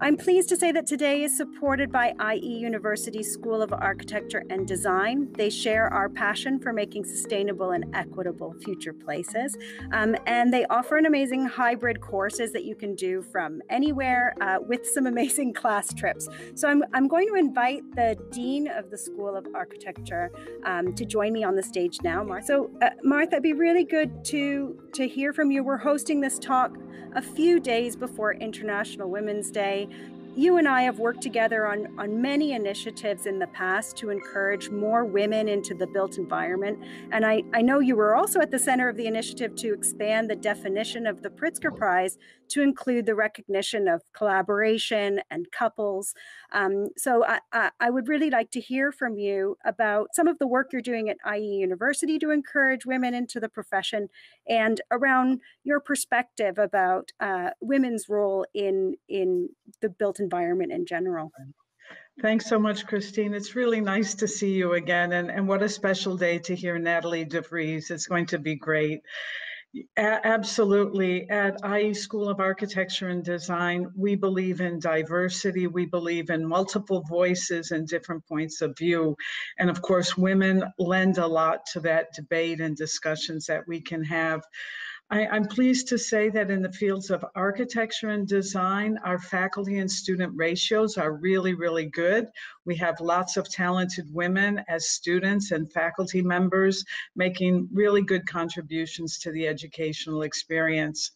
I'm pleased to say that today is supported by IE University School of Architecture and Design. They share our passion for making sustainable and equitable future places. Um, and they offer an amazing hybrid courses that you can do from anywhere uh, with some amazing class trips. So I'm, I'm going to invite the Dean of the School of Architecture um, to join me on the stage now, Martha. So uh, Martha, it'd be really good to, to hear from you. We're hosting this talk a few days before International Women's Day you and I have worked together on, on many initiatives in the past to encourage more women into the built environment. And I, I know you were also at the center of the initiative to expand the definition of the Pritzker Prize to include the recognition of collaboration and couples. Um, so I, I, would really like to hear from you about some of the work you're doing at IE University to encourage women into the profession and around your perspective about uh, women's role in, in the built environment in general. Thanks so much, Christine. It's really nice to see you again. And, and what a special day to hear Nathalie de Vries. It's going to be great. Absolutely. At IE School of Architecture and Design, we believe in diversity. We believe in multiple voices and different points of view. And of course, women lend a lot to that debate and discussions that we can have. I, am pleased to say that in the fields of architecture and design, our faculty and student ratios are really, really good. We have lots of talented women as students and faculty members making really good contributions to the educational experience.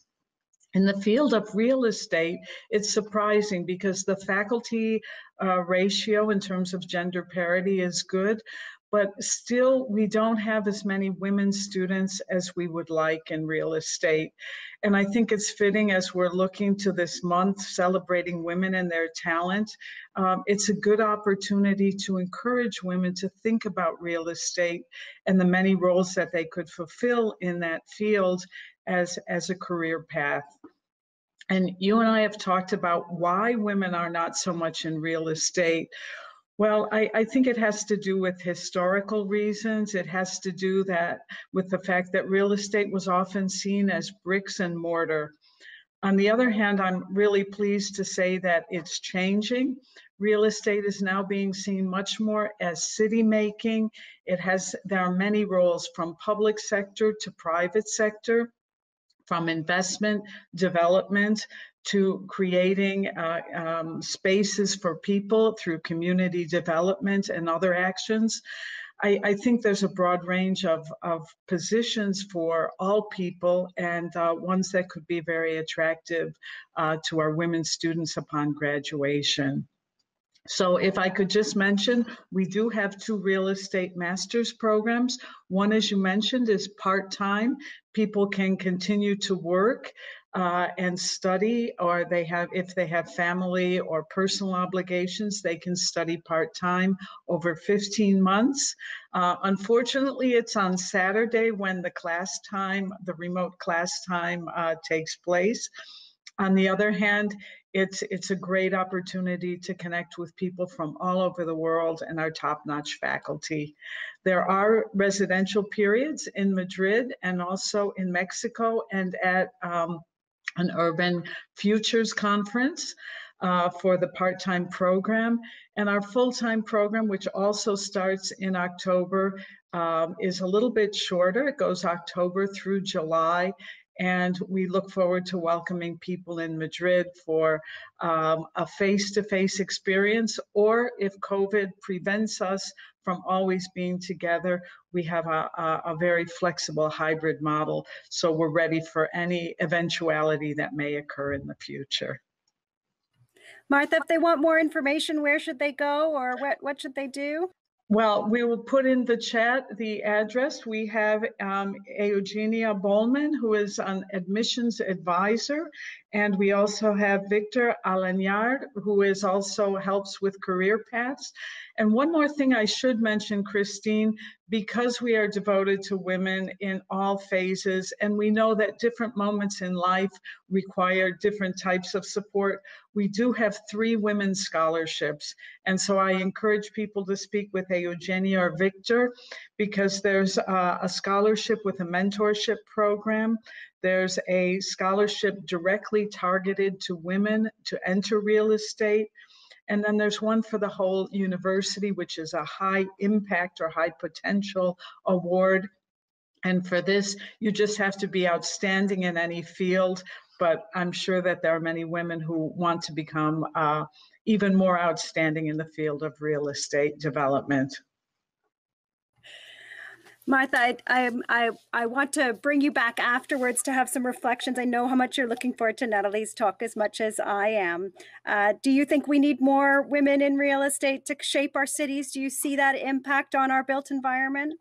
In the field of real estate, it's surprising because the faculty uh, ratio in terms of gender parity is good, but still we don't have as many women students as we would like in real estate. And I think it's fitting as we're looking to this month celebrating women and their talent. Um, it's a good opportunity to encourage women to think about real estate and the many roles that they could fulfill in that field as, as a career path. And you and I have talked about why women are not so much in real estate. Well, I, I, think it has to do with historical reasons. It has to do that with the fact that real estate was often seen as bricks and mortar. On the other hand, I'm really pleased to say that it's changing. Real estate is now being seen much more as city making. It has, there are many roles from public sector to private sector from investment, development, to creating uh, um, spaces for people through community development and other actions. I, I, think there's a broad range of, of positions for all people and uh, ones that could be very attractive uh, to our women students upon graduation. So if I could just mention, we do have two real estate master's programs. One, as you mentioned, is part-time. People can continue to work uh, and study, or they have, if they have family or personal obligations, they can study part-time over 15 months. Uh, unfortunately, it's on Saturday when the class time, the remote class time uh, takes place. On the other hand, it's it's a great opportunity to connect with people from all over the world and our top-notch faculty. There are residential periods in Madrid and also in Mexico and at um, an Urban Futures Conference. Uh, for the part-time program. And our full-time program, which also starts in October, um, is a little bit shorter. It goes October through July, and we look forward to welcoming people in Madrid for um, a face-to-face experience, or if COVID prevents us from always being together, we have a, a, a very flexible hybrid model, so we're ready for any eventuality that may occur in the future. Martha, if they want more information, where should they go or what, what should they do? Well, we will put in the chat the address. We have um, Eugenia Bowman, who is an admissions advisor, and we also have Victor Alagnard, who is also helps with career paths. And one more thing I should mention, Christine, because we are devoted to women in all phases, and we know that different moments in life require different types of support, we do have three women's scholarships. And so I encourage people to speak with Eugenia or Victor because there's a, a scholarship with a mentorship program. There's a scholarship directly targeted to women to enter real estate. And then there's one for the whole university, which is a high impact or high potential award. And for this, you just have to be outstanding in any field. But I'm sure that there are many women who want to become uh, even more outstanding in the field of real estate development. Martha, I, I, I, I, want to bring you back afterwards to have some reflections. I know how much you're looking forward to Nathalie's talk as much as I am. Uh, do you think we need more women in real estate to shape our cities? Do you see that impact on our built environment?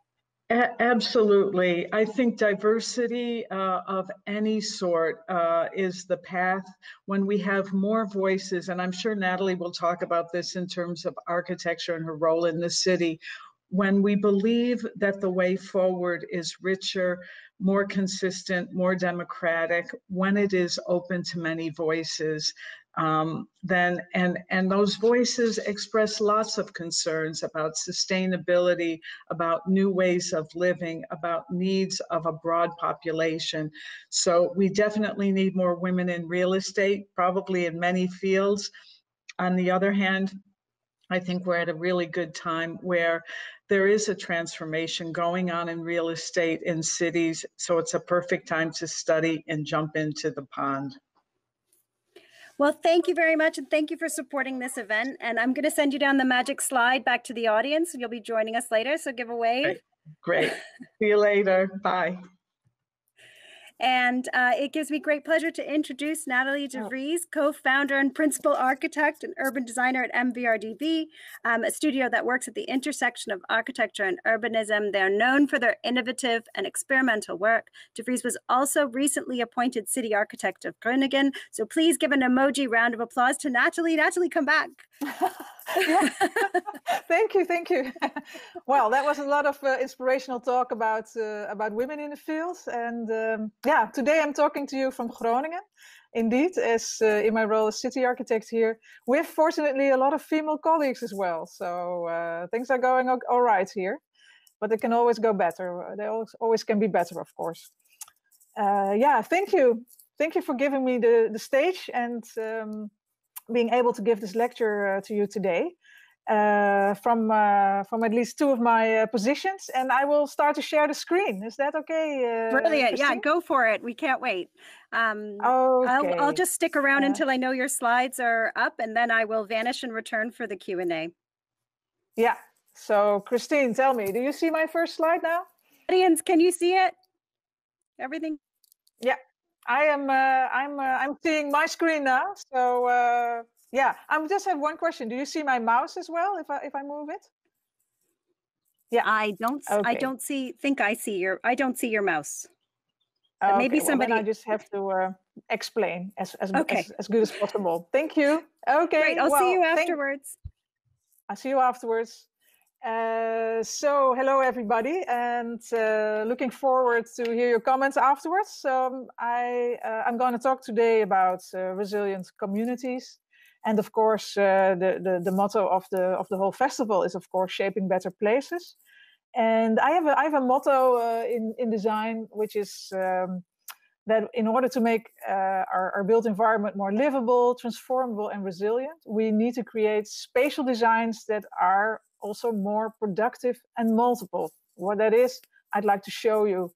A absolutely. I think diversity uh, of any sort uh, is the path when we have more voices. And I'm sure Nathalie will talk about this in terms of architecture and her role in the city when we believe that the way forward is richer, more consistent, more democratic, when it is open to many voices, um, then and and those voices express lots of concerns about sustainability, about new ways of living, about needs of a broad population. So we definitely need more women in real estate, probably in many fields. On the other hand, I think we're at a really good time where there is a transformation going on in real estate in cities. So it's a perfect time to study and jump into the pond. Well, thank you very much. And thank you for supporting this event. And I'm going to send you down the magic slide back to the audience. You'll be joining us later. So give a wave. Great. Great. See you later. Bye. And uh, it gives me great pleasure to introduce Nathalie de Vries, oh. co-founder and principal architect and urban designer at MVRDV, um, a studio that works at the intersection of architecture and urbanism. They're known for their innovative and experimental work. de Vries was also recently appointed city architect of Groningen. So please give an emoji round of applause to Nathalie. Nathalie, come back. thank you, thank you. well, that was a lot of uh, inspirational talk about uh, about women in the field, and um, yeah, today I'm talking to you from Groningen. Indeed, as uh, in my role as city architect here, we have fortunately a lot of female colleagues as well. So uh, things are going all right here, but they can always go better. They always always can be better, of course. Uh, yeah, thank you, thank you for giving me the the stage and. Um, being able to give this lecture uh, to you today uh, from uh, from at least two of my uh, positions, and I will start to share the screen. Is that okay? Uh, Brilliant! Yeah, go for it. We can't wait. Um, okay. I'll, I'll just stick around until I know your slides are up, and then I will vanish and return for the Q and A. Yeah. So, Christine, tell me, do you see my first slide now? Audience, can you see it? Everything? Yeah. I am. Uh, I'm. Uh, I'm seeing my screen now. So uh, yeah, I just have one question. Do you see my mouse as well? If I if I move it? Yeah. I don't. Okay. I don't see. Think I see your. I don't see your mouse. Okay, maybe somebody. Well, I just have to uh, explain as as, okay. as, as good as possible. Thank you. Okay. Great. I'll well, see you afterwards. I'll see you afterwards. Uh, so hello everybody and uh, looking forward to hear your comments afterwards. Um, i uh, i'm going to talk today about uh, resilient communities and of course uh, the, the, the motto of the of the whole festival is of course shaping better places. And i have a i have a motto in in design which is um, that in order to make our, our built environment more livable transformable and resilient we need to create spatial designs that are also more productive and multiple. What that is, I'd like to show you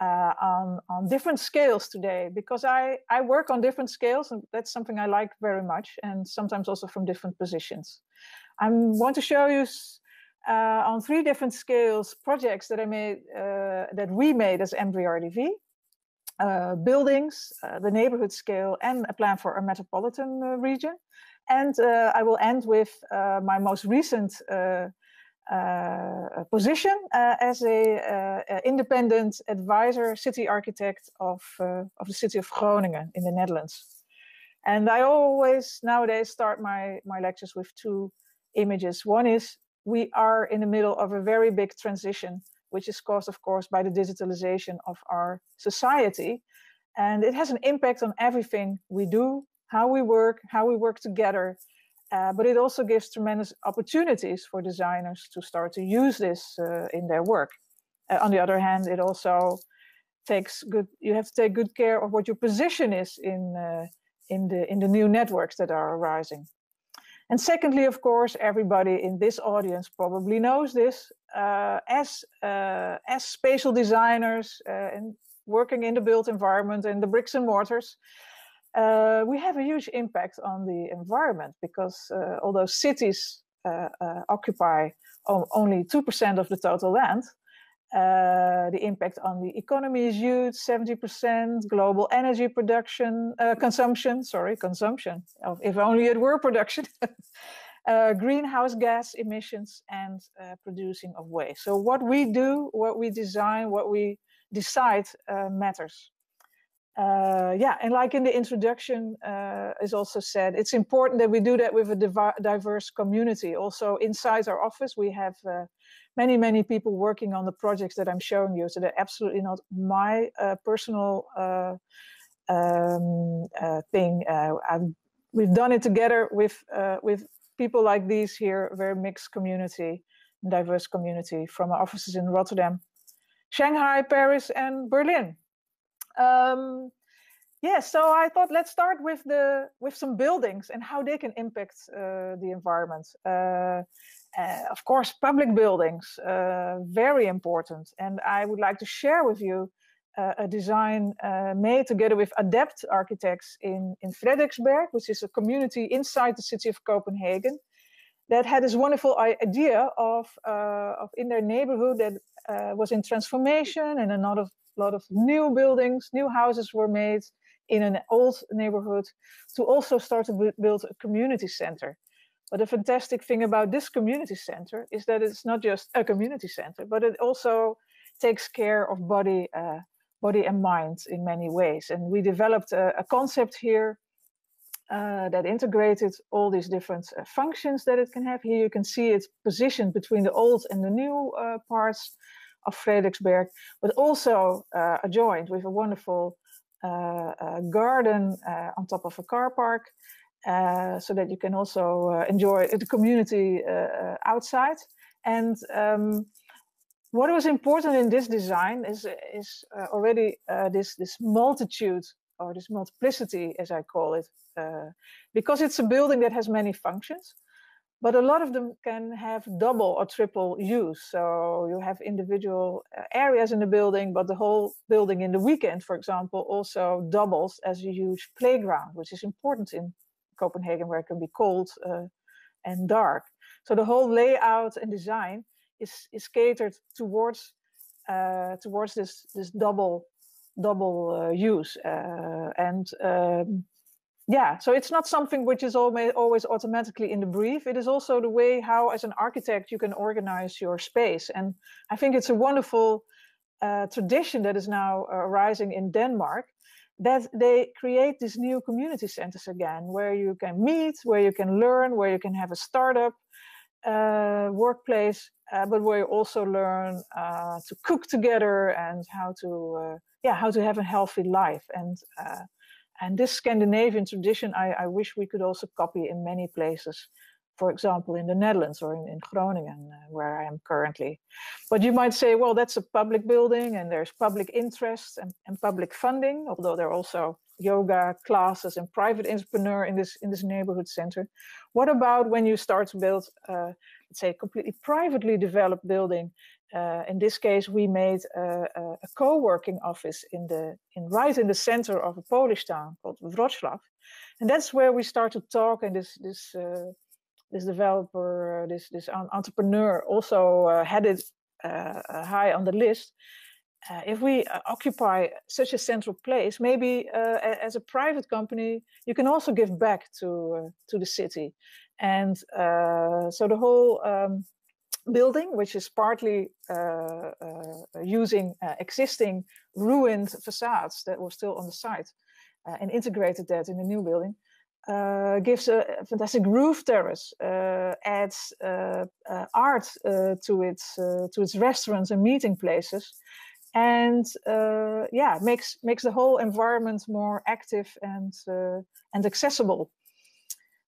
uh, on, on different scales today because I, I work on different scales and that's something I like very much and sometimes also from different positions. I want to show you uh, on three different scales projects that I made uh, that we made as MVRDV. Uh, buildings, uh, the neighborhood scale, and a plan for a metropolitan uh, region. And uh, I will end with uh, my most recent uh, position as a, independent advisor, city architect of, of the city of Groningen in the Netherlands. And I always nowadays start my, my lectures with two images. One is we are in the middle of a very big transition, which is caused, of course, by the digitalization of our society. And it has an impact on everything we do, how we work, how we work together. Uh, but it also gives tremendous opportunities for designers to start to use this uh, in their work. Uh, on the other hand, it also takes good. You have to take good care of what your position is in uh, in the in the new networks that are arising. And secondly, of course, everybody in this audience probably knows this. Uh, as uh, as spatial designers and working in the built environment and the bricks and mortars, uh, we have a huge impact on the environment because uh, although cities uh, occupy only 2% of the total land, uh, the impact on the economy is huge 70% global energy production uh, consumption sorry consumption. If only it were production. Uh, greenhouse gas emissions and uh, producing of waste. So what we do what we design what we decide uh, matters uh, yeah and like in the introduction uh, is also said it's important that we do that with a diverse community also inside our office we have many, many people working on the projects that I'm showing you. So they're absolutely not my uh, personal uh, um, uh, thing. Uh, we've done it together with uh, with people like these here, very mixed community, diverse community from our offices in Rotterdam, Shanghai, Paris, and Berlin. Um, yeah, so I thought let's start with the with some buildings and how they can impact uh, the environment. Uh, uh, of course, public buildings, uh, very important. And I would like to share with you uh, a design uh, made together with Adept Architects in, in Frederiksberg, which is a community inside the city of Copenhagen, that had this wonderful idea of, uh, of in their neighborhood that uh, was in transformation and a lot of, lot of new buildings, new houses were made in an old neighborhood to also start to build a community center. But the fantastic thing about this community center is that it's not just a community center, but it also takes care of body, uh, body and mind in many ways. And we developed a, a concept here uh, that integrated all these different uh, functions that it can have. Here you can see it's positioned between the old and the new uh, parts of Frederiksberg, but also uh, adjoined with a wonderful uh, garden on top of a car park uh, so that you can also uh, enjoy the community uh, outside. And um, what was important in this design is is already this this multitude or this multiplicity, as I call it, because it's a building that has many functions but a lot of them can have double or triple use. So you have individual areas in the building, but the whole building in the weekend, for example, also doubles as a huge playground, which is important in Copenhagen where it can be cold uh, and dark. So the whole layout and design is is catered towards uh, towards this this double double uh, use uh, and um, yeah so it's not something which is always always automatically in the brief. It is also the way how as an architect you can organize your space. And i think it's a wonderful uh, tradition that is now arising in denmark that they create these new community centers again where you can meet where you can learn where you can have a startup uh, workplace uh, but where you also learn uh, to cook together and how to uh, yeah how to have a healthy life. And uh, and this Scandinavian tradition I, I wish we could also copy in many places for example, in the Netherlands or in, in Groningen, uh, where I am currently. But you might say, well, that's a public building and there's public interest and, and public funding, although there are also yoga classes and private entrepreneur in this in this neighborhood center. What about when you start to build, uh, let's say, a completely privately developed building? Uh, in this case, we made a, a, a, co-working office in the in right in the center of a Polish town called Wrocław, and that's where we start to talk. And this this uh, this developer, uh, this this entrepreneur also uh, had it uh, high on the list. if we occupy such a central place, maybe as a private company, you can also give back to to the city, and so the whole. Um, building, which is partly uh, uh, using uh, existing ruined facades that were still on the site and integrated that in the new building, uh, gives a, fantastic roof terrace, uh, adds uh, art to its to its restaurants and meeting places, and yeah, makes makes the whole environment more active and and accessible.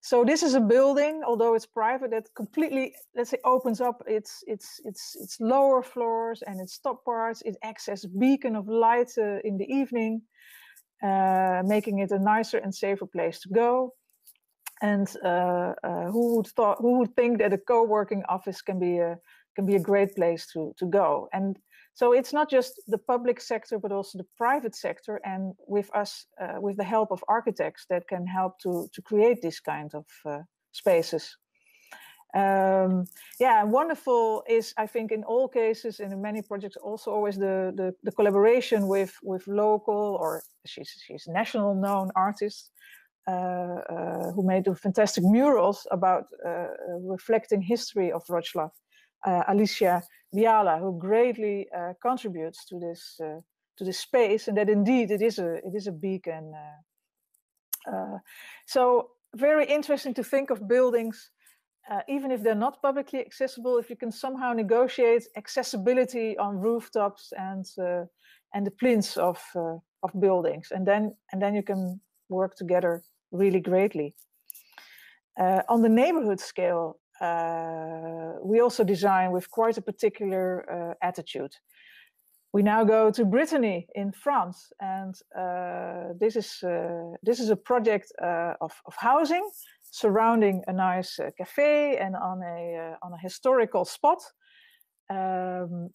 So this is a building, although it's private, that completely, let's say, opens up its its its its lower floors and its top parts. It acts as a beacon of light in the evening uh, making it a nicer and safer place to go. And uh, uh, who would thought, who would think that a co-working office can be a can be a great place to to go? And so it's not just the public sector, but also the private sector, and with us, uh, with the help of architects, that can help to to create these kind of uh, spaces. Um, yeah, wonderful is I think in all cases and in many projects also always the the, the collaboration with with local or she's she's national known artists uh, uh, who made the fantastic murals about uh, reflecting history of Wrocław. Uh, Alicia Biala, who greatly uh, contributes to this uh, to this space, and that indeed it is a it is a beacon. so very interesting to think of buildings uh, even if they're not publicly accessible, if you can somehow negotiate accessibility on rooftops and uh, and the plinths of uh, of buildings, and then and then you can work together really greatly. On the neighborhood scale, we also design with quite a particular uh, attitude. We now go to Brittany in France, and this is this is a project of, of housing surrounding a nice uh, cafe and on a uh, on a historical spot um,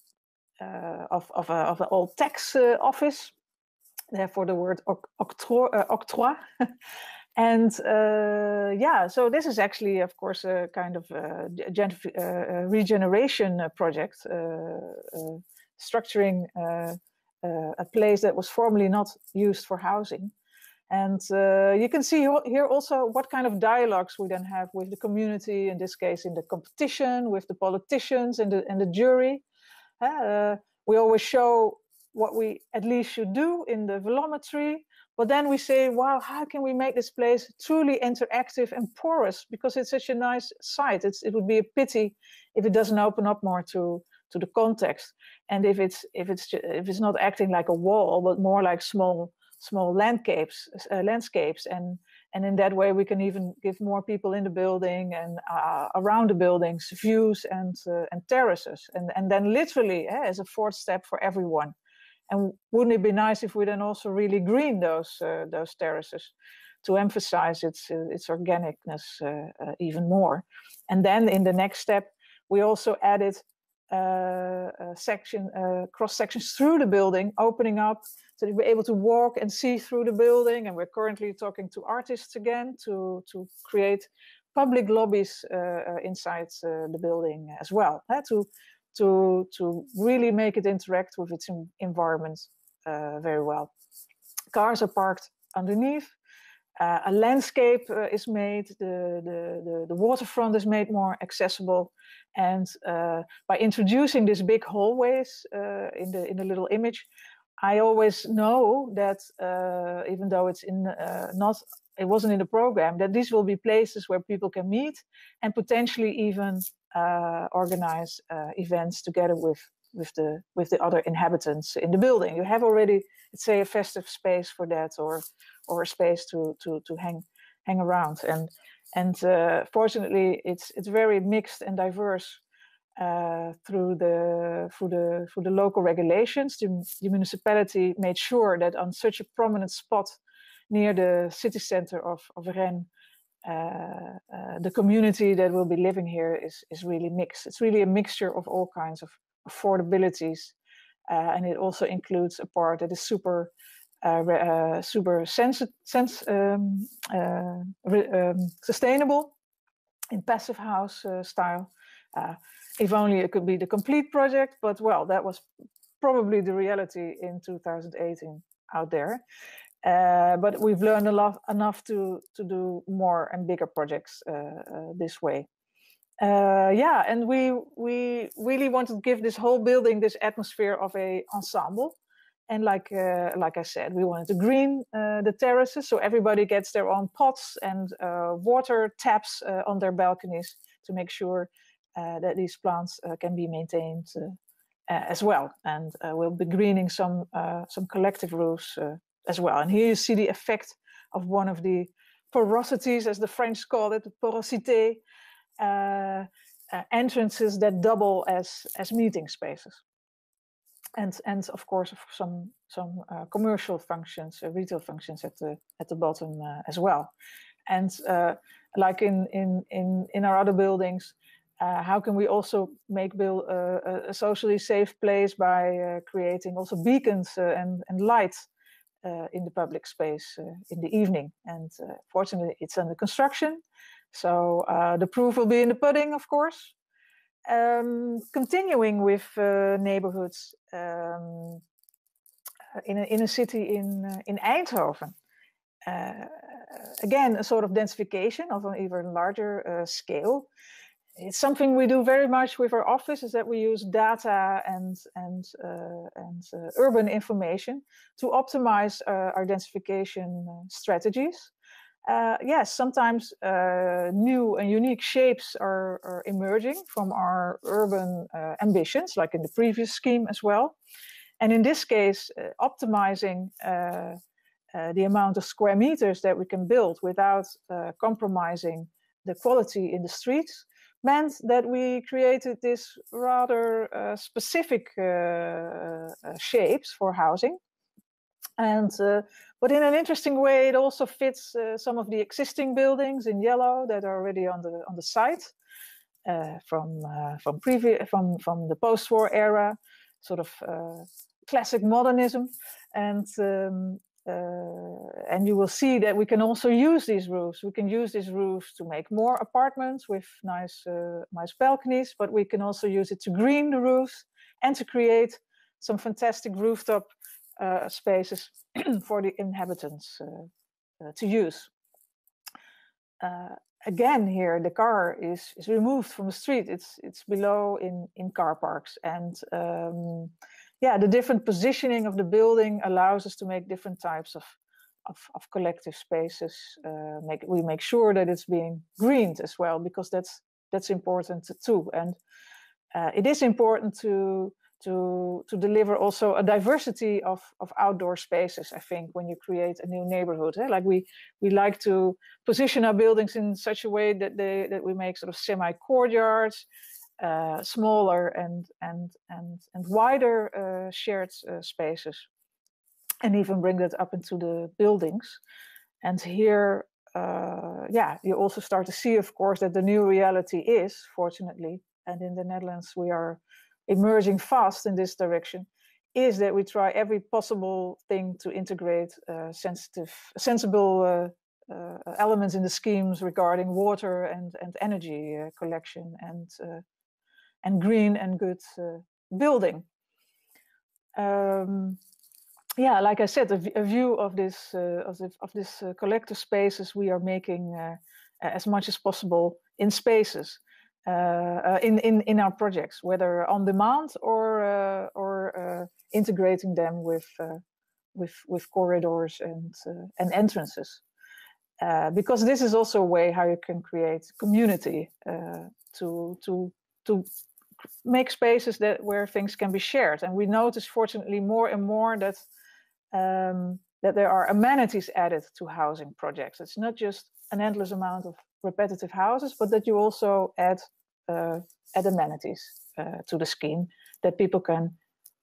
uh, of of, a, of an old tax office. Therefore, the word octroi. octroi. and uh, yeah, so this is actually, of course, a kind of regeneration project, structuring a place that was formerly not used for housing and uh, you can see here also what kind of dialogues we then have with the community, in this case, in the competition, with the politicians and the, and the jury. Uh, we always show what we at least should do in the velometry, but then we say, wow, how can we make this place truly interactive and porous? Because it's such a nice site. It's, it would be a pity if it doesn't open up more to, to the context. And if it's, if, it's, if it's not acting like a wall, but more like small small landscapes uh, landscapes and and in that way we can even give more people in the building and uh, around the buildings views and uh, and terraces and and then literally eh, as a fourth step for everyone and wouldn't it be nice if we then also really green those uh, those terraces to emphasize its uh, its organicness uh, even more and then in the next step we also added section cross sections through the building opening up so they were able to walk and see through the building. And we're currently talking to artists again to, to create public lobbies uh, uh inside uh, the building as well, uh, to, to, to really make it interact with its environment uh, very well. Cars are parked underneath. Uh, a landscape is made, the, the, the, the, waterfront is made more accessible. And by introducing these big hallways in, the, in the little image, I always know that uh, even though it's in uh, not it wasn't in the program that these will be places where people can meet and potentially even uh, organize uh, events together with with the with the other inhabitants in the building. You have already let's say a festive space for that or or a space to to to hang hang around and and uh, fortunately it's it's very mixed and diverse uh, through the through the through the local regulations, the, the, municipality made sure that on such a prominent spot near the city center of of Rennes, uh, uh, the community that will be living here is is really mixed. It's really a mixture of all kinds of affordabilities, uh, and it also includes a part that is super. Uh, super sense, sense um, um, sustainable in passive house style, if only it could be the complete project, but well, that was probably the reality in 2018 out there. Uh, but we've learned a lot enough to to do more and bigger projects uh, uh, this way. Uh, yeah, and we we really wanted to give this whole building this atmosphere of a ensemble, And like uh, like I said, we wanted to green uh, the terraces so everybody gets their own pots and water taps on their balconies to make sure that these plants can be maintained as well. And we'll be greening some some collective roofs as well. And here you see the effect of one of the porosities, as the French call it, porosité, entrances that double as as meeting spaces and and of course some some uh, commercial functions, uh, retail functions at the at the bottom uh, as well. And uh, like in in in in our other buildings, uh, how can we also make build uh, a socially safe place by creating also beacons and and light in the public space in the evening? And fortunately, it's under construction, so the proof will be in the pudding, of course. Um, continuing with uh, neighborhoods um, in, a, in a city in, uh, in Eindhoven. Uh, again, a sort of densification of an even larger uh, scale. It's something we do very much with our office is that we use data and, and, uh, and uh, urban information to optimize our densification strategies uh, yes, sometimes uh, new and unique shapes are, are, emerging from our urban uh, ambitions, like in the previous scheme as well. And in this case, uh, optimizing uh, uh, the amount of square meters that we can build without compromising the quality in the streets meant that we created this rather specific shapes for housing. And uh, but in an interesting way, it also fits uh, some of the existing buildings in yellow that are already on the on the site uh, from uh, from previous from from the post-war era, sort of uh, classic modernism, and um, uh, and you will see that we can also use these roofs. We can use these roofs to make more apartments with nice nice balconies, but we can also use it to green the roofs and to create some fantastic rooftop uh, spaces for the inhabitants uh, uh, to use. again, here the car is, is removed from the street. It's it's below in in car parks, and um, yeah, the different positioning of the building allows us to make different types of of, of collective spaces. Uh, make we make sure that it's being greened as well because that's that's important too. And uh, it is important to to to deliver also a diversity of of outdoor spaces i think when you create a new neighborhood eh? like we we like to position our buildings in such a way that they that we make sort of semi courtyards uh, smaller and and and and wider uh, shared uh, spaces and even bring that up into the buildings. And here uh, yeah you also start to see of course that the new reality is fortunately and in the netherlands we are emerging fast in this direction is that we try every possible thing to integrate uh, sensitive, sensible uh, uh, elements in the schemes regarding water and, and energy uh, collection and, uh, and green and good uh, building. Um, yeah, like I said, a, a view of this of, the, of this collective spaces we are making as much as possible in spaces. Uh, uh, in, in, in our projects, whether on demand or, uh, or integrating them with, with, with corridors and, and entrances. because this is also a way how you can create community to, to, to make spaces that where things can be shared. And we notice, fortunately, more and more that um, that there are amenities added to housing projects. It's not just an endless amount of repetitive houses, but that you also add uh, add amenities uh, to the scheme that people can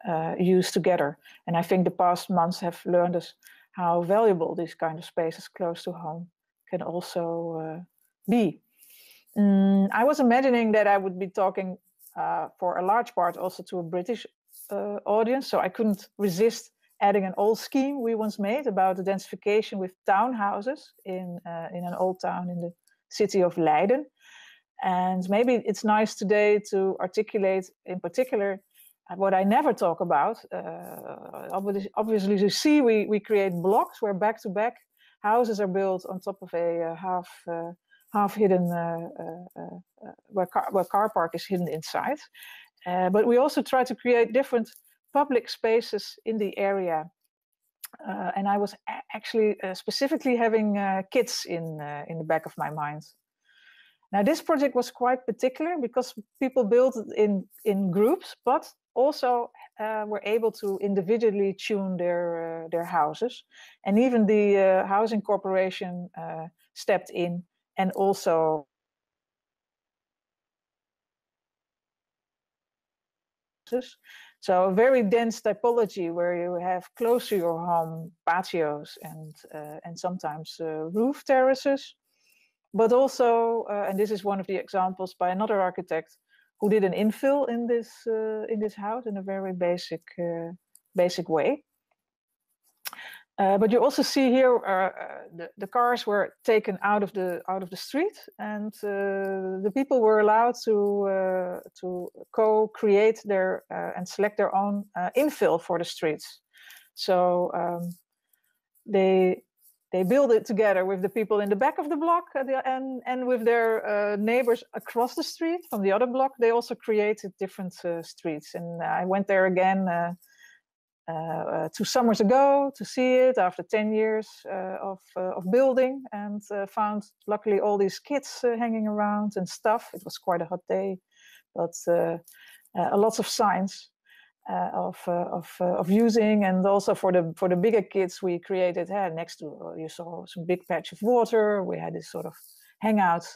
uh, use together. And I think the past months have learned us how valuable these kind of spaces close to home can also be. Mm, I was imagining that I would be talking uh, for a large part also to a British uh, audience, so I couldn't resist adding an old scheme we once made about the densification with townhouses in uh, in an old town in the city of Leiden. And maybe it's nice today to articulate, in particular, what I never talk about. Uh, obviously, you see, we, we create blocks where back to back houses are built on top of a uh, half uh, half hidden uh, uh, uh, where car, where car park is hidden inside. but we also try to create different public spaces in the area. Uh, and I was actually uh, specifically having uh, kids in, uh, in the back of my mind. Now, this project was quite particular because people built in, in groups, but also uh, were able to individually tune their, uh, their houses. And even the housing corporation stepped in and also So a very dense typology where you have close to your home patios and uh, and sometimes uh, roof terraces, but also uh, and this is one of the examples by another architect who did an infill in this uh, in this house in a very basic uh, basic way. Uh, but you also see here uh, uh, the, the cars were taken out of the out of the street, and uh, the people were allowed to uh, to co-create their uh, and select their own infill for the streets. So um, they they build it together with the people in the back of the block and and with their neighbors across the street from the other block. They also created different streets, and I went there again two summers ago to see it after 10 years uh, of, of building and found luckily all these kids hanging around and stuff. It was quite a hot day, but a lot of signs uh, of uh, of uh, of using, and also for the for the bigger kids, we created uh, next to you saw some big patch of water. We had this sort of hangout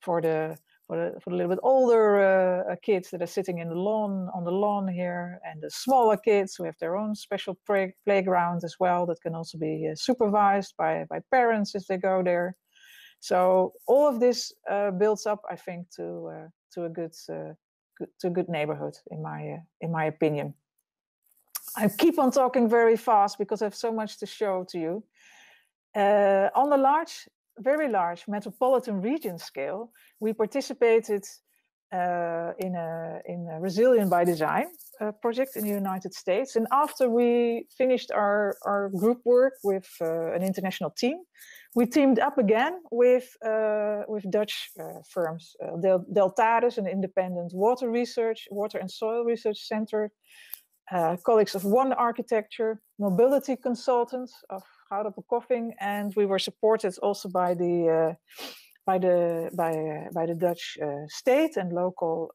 for the for for little bit older uh, uh, kids that are sitting in the lawn on the lawn here, and the smaller kids who have their own special play, playground as well that can also be uh, supervised by by parents if they go there. So all of this uh, builds up, I think, to uh, to a good, uh, good, to a good neighborhood in my in my opinion. I keep on talking very fast because I have so much to show to you. on the large very large metropolitan region scale, we participated uh, in, a, in a Resilient by Design uh, project in the United States. And after we finished our, our group work with uh, an international team, we teamed up again with, uh, with Dutch uh, firms. Uh, Del Deltares, an independent water research, water and soil research center, colleagues of One Architecture, mobility consultants of Goudappel Coffeng, and we were supported also by the uh, by the by uh, by the Dutch uh, state and local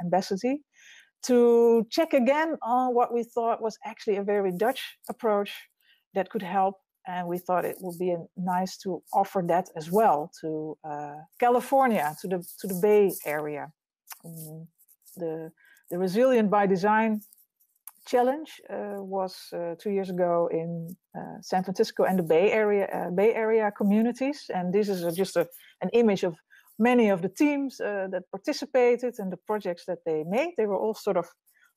embassy to check again on what we thought was actually a very Dutch approach that could help. And we thought it would be nice to offer that as well to uh, California, to the to the Bay Area. Um, the the resilient by design challenge uh, was uh, two years ago in uh, San Francisco and the Bay Area Bay Area communities, and this is just a, an image of many of the teams that participated and the projects that they made. They were all sort of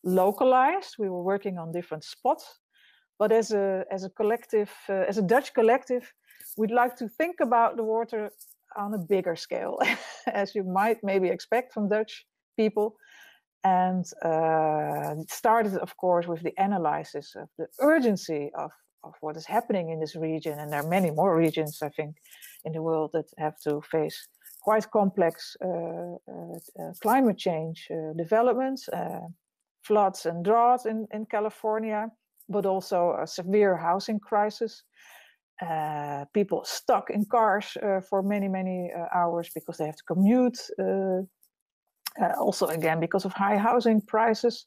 localized. We were working on different spots, but as a as a collective, uh, as a Dutch collective, we'd like to think about the water on a bigger scale, as you might maybe expect from Dutch people. And uh, started, of course, with the analysis of the urgency of, of what is happening in this region. And there are many more regions, I think, in the world that have to face quite complex uh, uh, uh climate change uh, developments, uh, floods and droughts in, in California, but also a severe housing crisis. people stuck in cars for many, many hours because they have to commute uh, also again because of high housing prices.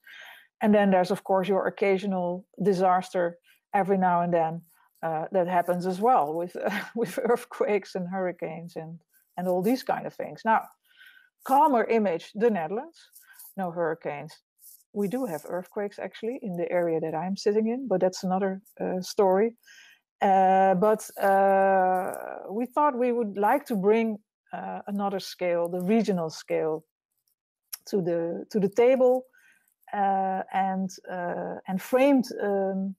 And then there's of course your occasional disaster every now and then uh, that happens as well with uh, with earthquakes and hurricanes and and all these kind of things. Now, calmer image, the Netherlands, no hurricanes. We do have earthquakes actually in the area that I'm sitting in, but that's another uh, story. Uh, but uh, we thought we would like to bring another scale, the regional scale, to the to the table uh, and uh, and framed um,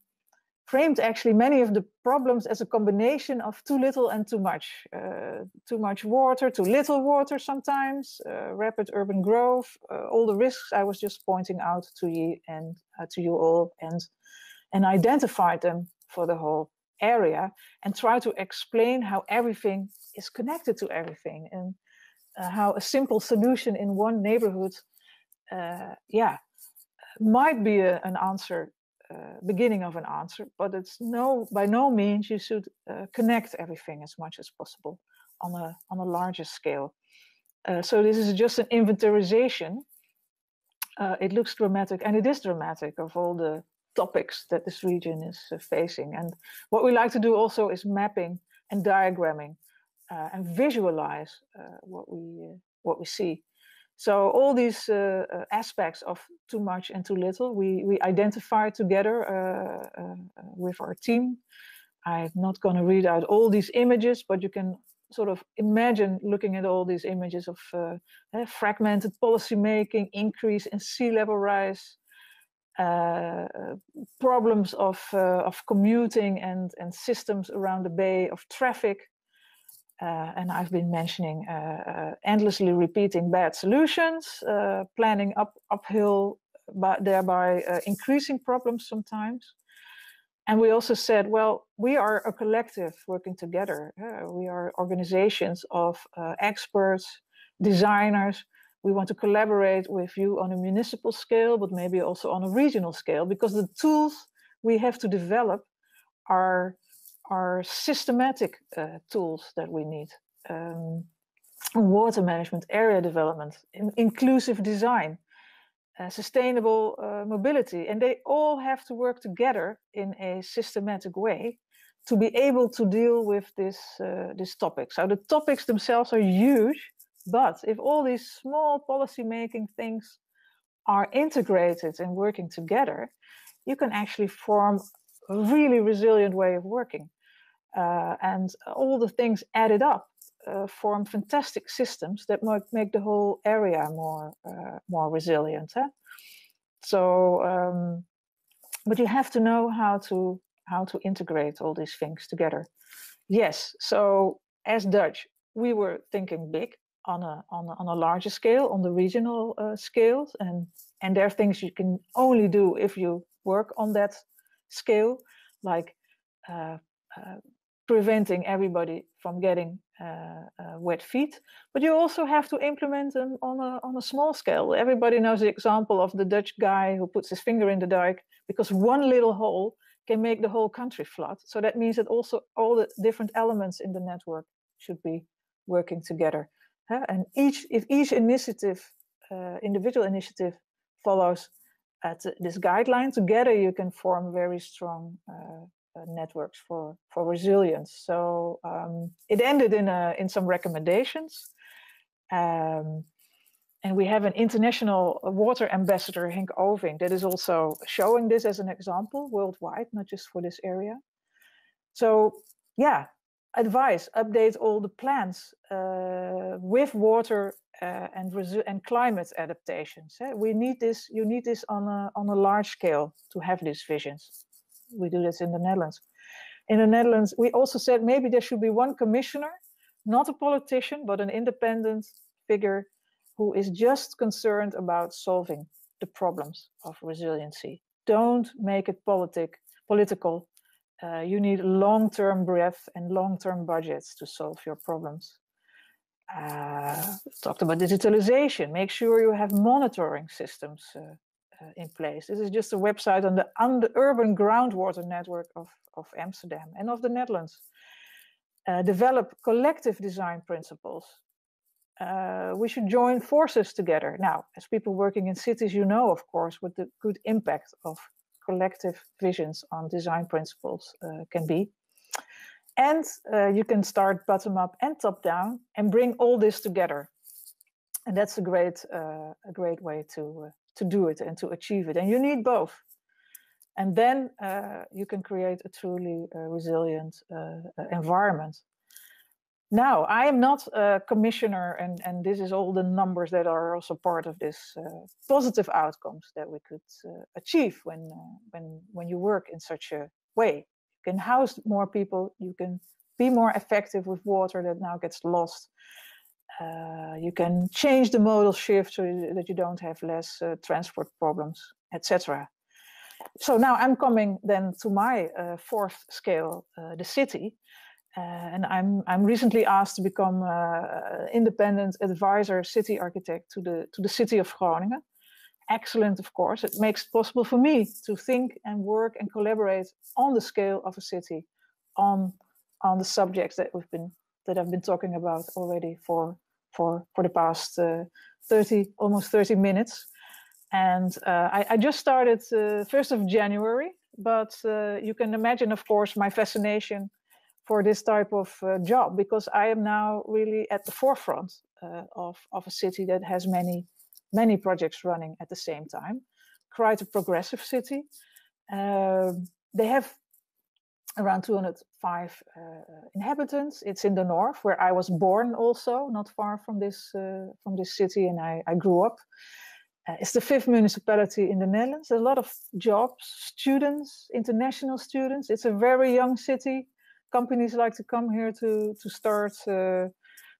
framed actually many of the problems as a combination of too little and too much. Uh, too much water, too little water sometimes, uh, rapid urban growth, uh, all the risks I was just pointing out to you and uh, to you all, and and identified them for the whole area and try to explain how everything is connected to everything and uh, how a simple solution in one neighborhood, uh, yeah, might be a, an answer uh, beginning of an answer, but it's no by no means you should uh, connect everything as much as possible on a on a larger scale. Uh, so this is just an inventorization. Uh, it looks dramatic, and it is dramatic of all the topics that this region is facing. And what we like to do also is mapping and diagramming uh, and visualize what we what we see. So all these uh, uh, aspects of too much and too little, we, we identify together uh, uh, uh with our team. I'm not going to read out all these images, but you can sort of imagine looking at all these images of uh, eh, fragmented policy making, increase in sea level rise, problems of, of commuting and, and systems around the bay of traffic, uh, and I've been mentioning uh, uh, endlessly repeating bad solutions, planning up uphill, but thereby increasing problems sometimes. And we also said, well, we are a collective working together. Uh, we are organizations of uh, experts, designers. We want to collaborate with you on a municipal scale, but maybe also on a regional scale, because the tools we have to develop are are systematic uh, tools that we need. Um, water management, area development, in, inclusive design, uh, sustainable uh, mobility, and they all have to work together in a systematic way to be able to deal with this uh, this topic. So the topics themselves are huge, but if all these small policy making things are integrated and working together, you can actually form a really resilient way of working. Uh, and all the things added up uh, form fantastic systems that might make the whole area more uh, more resilient. So, um, but you have to know how to how to integrate all these things together. Yes. So as Dutch, we were thinking big on a on a, on a larger scale, on the regional uh, scales, and and there are things you can only do if you work on that scale, like uh, uh, preventing everybody from getting uh, uh, wet feet. But you also have to implement them on a, on a small scale. Everybody knows the example of the Dutch guy who puts his finger in the dike because one little hole can make the whole country flood. So that means that also all the different elements in the network should be working together. Uh, and each, if each initiative, uh, individual initiative follows at this guideline, together you can form very strong uh, uh, networks for for resilience. So um, it ended in a in some recommendations. Um, and we have an international water ambassador, Henk Ovink, that is also showing this as an example worldwide, not just for this area. So, yeah, advice update all the plans uh, with water uh, and, and climate adaptations. Eh? We need this, you need this on a, on a large scale to have these visions we do this in the Netherlands. In the Netherlands, we also said maybe there should be one commissioner, not a politician, but an independent figure who is just concerned about solving the problems of resiliency. Don't make it politic, political. Uh, you need long-term breath and long-term budgets to solve your problems. Uh, talked about digitalization. Make sure you have monitoring systems uh, uh, in place. This is just a website on the, urban groundwater network of, of Amsterdam and of the Netherlands. Uh, develop collective design principles. Uh, we should join forces together. Now, as people working in cities, you know, of course, what the good impact of collective visions on design principles uh, can be. And uh, you can start bottom up and top down and bring all this together. And that's a great, uh, a great way to, to do it and to achieve it. And you need both. And then uh, you can create a truly uh, resilient uh, uh, environment. Now, I am not a commissioner, and, and this is all the numbers that are also part of this uh, positive outcomes that we could achieve when, when, when you work in such a way. You can house more people, you can be more effective with water that now gets lost uh, you can change the modal shift so that you don't have less uh, transport problems, etc. So now I'm coming then to my uh, fourth scale, uh, the city, uh, and I'm I'm recently asked to become uh, independent advisor, city architect to the to the city of Groningen. excellent, of course. It makes it possible for me to think and work and collaborate on the scale of a city, on on the subjects that we've been that I've been talking about already for for for the past uh, 30 almost 30 minutes. And uh, I, I, just started uh, first of January, but uh, you can imagine, of course, my fascination for this type of uh, job because I am now really at the forefront uh, of of a city that has many many projects running at the same time. Quite a progressive city. Um, they have around 205 uh, inhabitants. It's in the north, where I was born, also not far from this uh, from this city, and I, I grew up. Uh, it's the fifth municipality in the Netherlands. There's a lot of jobs, students, international students. It's a very young city. Companies like to come here to to start uh,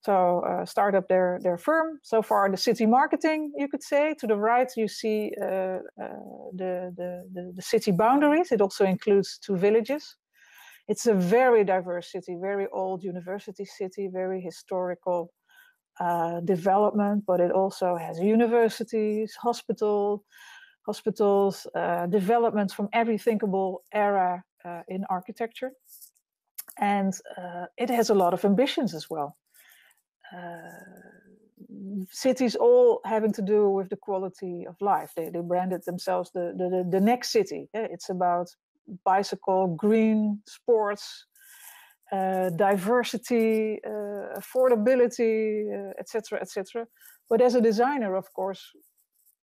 so uh, start up their, their firm. So far, the city marketing, you could say. To the right, you see uh, uh, the, the, the, the, city boundaries. It also includes two villages. It's a very diverse city, very old university city, very historical uh, development, but it also has universities, hospital, hospitals, uh, developments from every thinkable era uh, in architecture. And it has a lot of ambitions as well. Uh, cities all having to do with the quality of life. They, they branded themselves the, the, the next city. It's about bicycle, green, sports, uh, diversity, uh, affordability, etc., uh, etc. Et but as a designer, of course,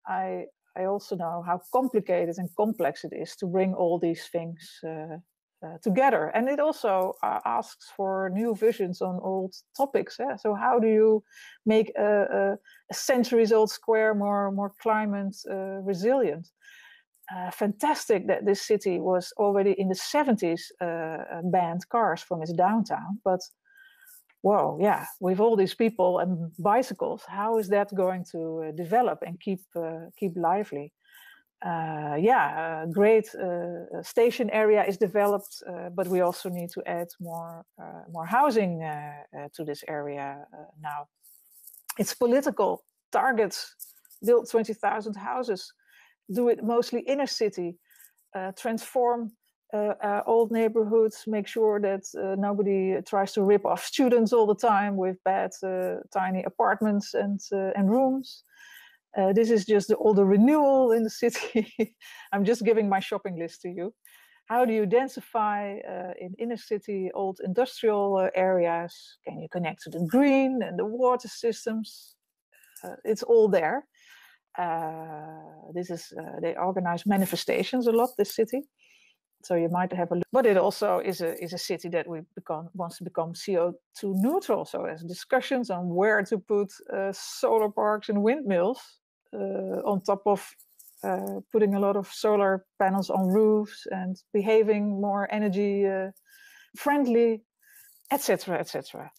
I I also know how complicated and complex it is to bring all these things uh, uh, together. And it also uh, asks for new visions on old topics. Eh? So how do you make a, a, a centuries old square more, more climate resilient? Uh, fantastic that this city was already in the 70s uh, uh, banned cars from its downtown. But whoa, yeah, with all these people and bicycles, how is that going to develop and keep, keep lively? uh, yeah, great uh, station area is developed, uh, but we also need to add more uh, more housing uh, uh, to this area now. It's political targets: build twenty thousand houses, do it mostly in inner city, transform. old neighborhoods, make sure that nobody tries to rip off students all the time with bad tiny apartments and and rooms. Uh, this is just the, all the renewal in the city. I'm just giving my shopping list to you. How do you densify uh, in inner city old industrial uh, areas? Can you connect to the green and the water systems? Uh, it's all there. Uh, this is uh, they organize manifestations a lot. This city, so you might have a look. But it also is a is a city that we become wants to become CO2 neutral. So there's discussions on where to put solar parks and windmills uh, on top of uh, putting a lot of solar panels on roofs and behaving more energy uh, friendly, etc., etc.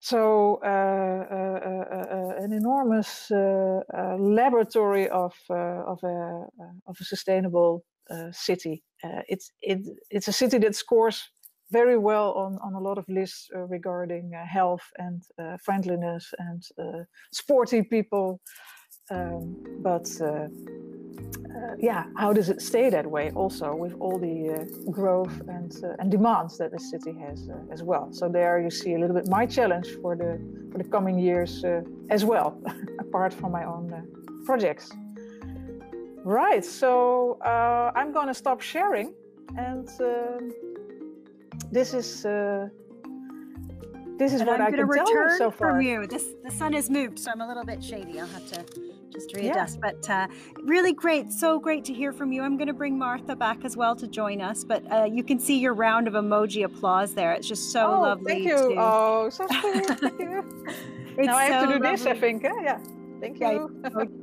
So uh, uh, uh, uh, an enormous uh, uh, laboratory of of a of a sustainable city. it's it, it's a city that scores very well on, on a lot of lists regarding health and friendliness and sporty people. Um, but uh, uh, yeah, how does it stay that way also with all the uh, growth and, uh, and demands that the city has uh, as well? So there you see a little bit my challenge for the, for the coming years uh, as well, apart from my own projects. Right, so I'm going to stop sharing and um, this is this is what I'm I can return tell you so far. from you. This the sun has moved, so I'm a little bit shady. I'll have to just readjust. Yeah. But uh, really great, so great to hear from you. I'm going to bring Martha back as well to join us. But uh, you can see your round of emoji applause there. It's just so oh, lovely. Thank you. To... Oh, so sweet. thank you. now I have to do lovely. this. I think. Yeah. Thank you. Yeah,